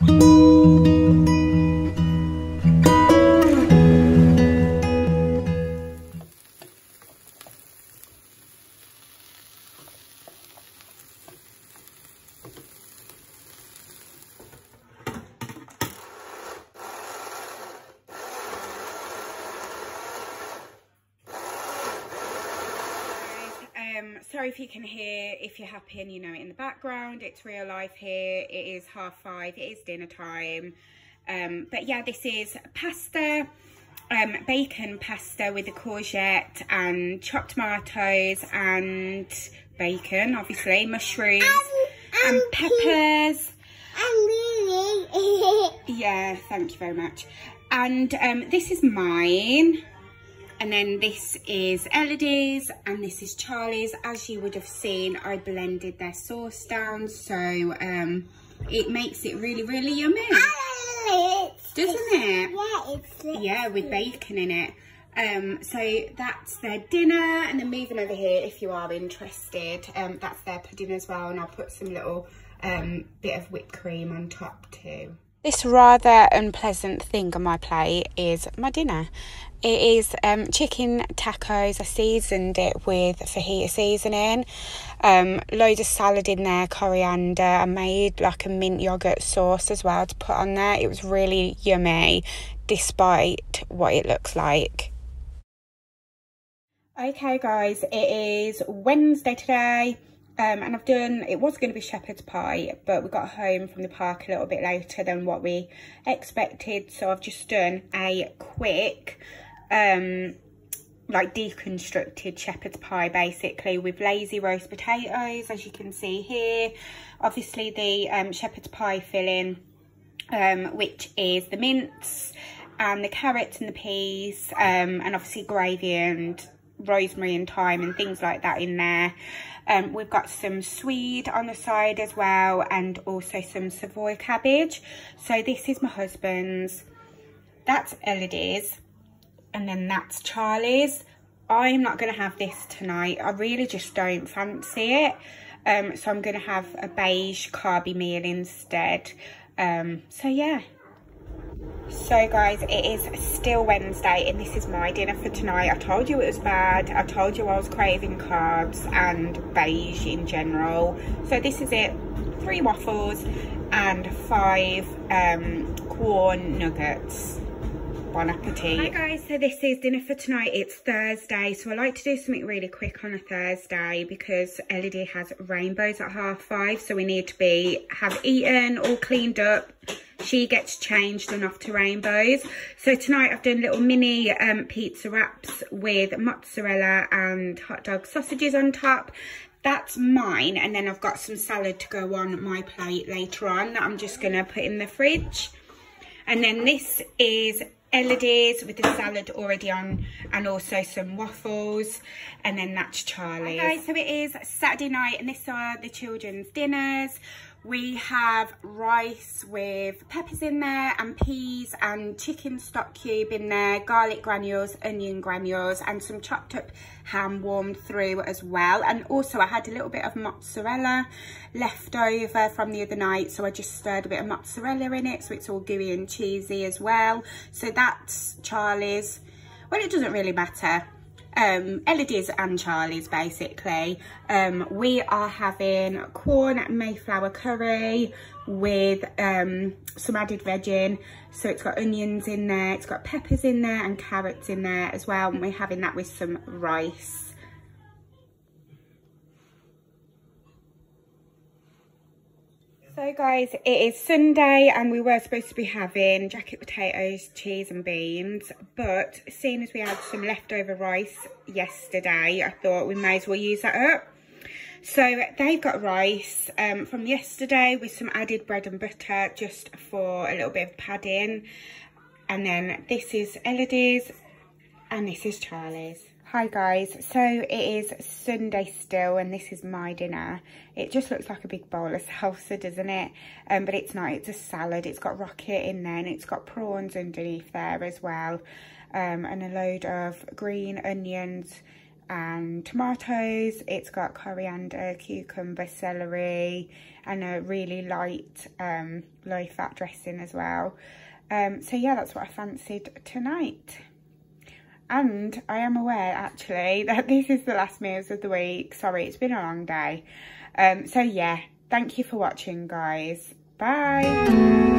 Thank you. Um, sorry if you can hear, if you're happy and you know it in the background, it's real life here. It is half five, it is dinner time. Um, but yeah, this is pasta, um, bacon pasta with a courgette and chopped tomatoes and bacon, obviously, mushrooms and peppers. Yeah, thank you very much. And um, this is mine. And then this is Elodie's and this is Charlie's. As you would have seen, I blended their sauce down. So um, it makes it really, really yummy. Doesn't it? Yeah, it's Yeah, with bacon in it. Um, so that's their dinner and then moving over here if you are interested um, that's their pudding as well and I'll put some little um, bit of whipped cream on top too. This rather unpleasant thing on my plate is my dinner. It is um, chicken tacos. I seasoned it with fajita seasoning. Um, loads of salad in there, coriander. I made like a mint yogurt sauce as well to put on there. It was really yummy despite what it looks like. Okay guys, it is Wednesday today. Um, and I've done, it was going to be shepherd's pie, but we got home from the park a little bit later than what we expected. So I've just done a quick, um, like deconstructed shepherd's pie basically with lazy roast potatoes, as you can see here. Obviously the um, shepherd's pie filling, um, which is the mince and the carrots and the peas, um, and obviously gravy and rosemary and thyme and things like that in there. Um, we've got some swede on the side as well and also some Savoy cabbage. So this is my husband's. That's Elodie's. And then that's Charlie's. I'm not going to have this tonight. I really just don't fancy it. Um, so I'm going to have a beige carby meal instead. Um, so yeah. So guys, it is still Wednesday and this is my dinner for tonight. I told you it was bad. I told you I was craving carbs and beige in general. So this is it. Three waffles and five um, Quorn nuggets. Bon appetit. Hi guys, so this is dinner for tonight. It's Thursday, so I like to do something really quick on a Thursday because Elodie has rainbows at half five, so we need to be have eaten, all cleaned up, she gets changed and off to rainbows. So tonight I've done little mini um, pizza wraps with mozzarella and hot dog sausages on top. That's mine. And then I've got some salad to go on my plate later on that I'm just to put in the fridge. And then this is Elodie's with the salad already on and also some waffles and then that's Charlie's. Okay, so it is Saturday night and this are the children's dinners. We have rice with peppers in there and peas and chicken stock cube in there, garlic granules, onion granules and some chopped up ham warmed through as well. And also I had a little bit of mozzarella left over from the other night. So I just stirred a bit of mozzarella in it so it's all gooey and cheesy as well. So that's Charlie's. Well, it doesn't really matter um, Elodie's and Charlie's basically. Um, we are having Quorn Mayflower curry with um, some added veg in. So it's got onions in there, it's got peppers in there and carrots in there as well. And we're having that with some rice. So guys, it is Sunday and we were supposed to be having jacket potatoes, cheese and beans. But seeing as we had some leftover rice yesterday, I thought we may as well use that up. So they've got rice um, from yesterday with some added bread and butter just for a little bit of padding. And then this is Elodie's and this is Charlie's. Hi guys, so it is Sunday still and this is my dinner. It just looks like a big bowl of salsa, doesn't it? Um, but it's not, it's a salad. It's got rocket in there and it's got prawns underneath there as well. Um, and a load of green onions, and tomatoes. It's got coriander, cucumber, celery and a really light um, low fat dressing as well. Um, so yeah, that's what I fancied tonight. And I am aware actually that this is the last meals of the week. Sorry, it's been a long day. Um, so yeah, thank you for watching guys. Bye.